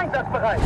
Einsatzbereit.